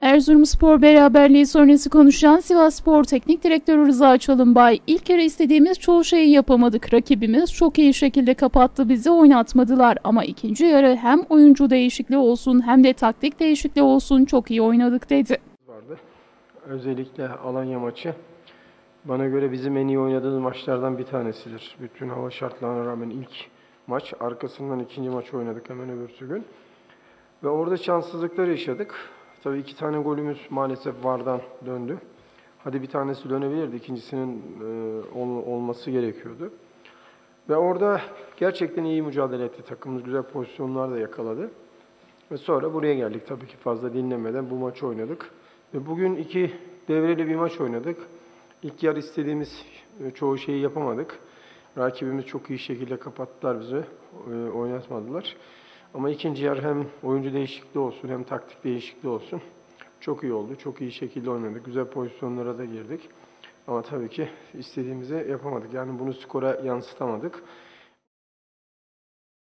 Erzurumspor beraberliği sonrası konuşan Sivas Spor Teknik Direktörü Rıza Çalınbay, ilk yarı istediğimiz çoğu şeyi yapamadık. Rakibimiz çok iyi şekilde kapattı bizi oynatmadılar ama ikinci yarı hem oyuncu değişikliği olsun hem de taktik değişikliği olsun çok iyi oynadık dedi. vardı. Özellikle Alanya maçı bana göre bizim en iyi oynadığımız maçlardan bir tanesidir. Bütün hava şartlarına rağmen ilk maç, arkasından ikinci maç oynadık hemen öbürsü gün. Ve orada şanssızlıklar yaşadık. Tabii iki tane golümüz maalesef VAR'dan döndü. Hadi bir tanesi dönebilirdi, ikincisinin e, ol- olması gerekiyordu. Ve orada gerçekten iyi mücadele etti. Takımımız güzel pozisyonlar da yakaladı. Ve sonra buraya geldik tabii ki fazla dinlemeden bu maçı oynadık. Ve bugün iki devreli bir maç oynadık. İlk yarı istediğimiz e, çoğu şeyi yapamadık. Rakibimiz çok iyi şekilde kapattılar bizi, e, oynatmadılar. Ama ikinci yarı hem oyuncu değişikliği olsun hem taktik değişikliği olsun çok iyi oldu. Çok iyi şekilde oynadık. Güzel pozisyonlara da girdik. Ama tabii ki istediğimizi yapamadık. Yani bunu skora yansıtamadık.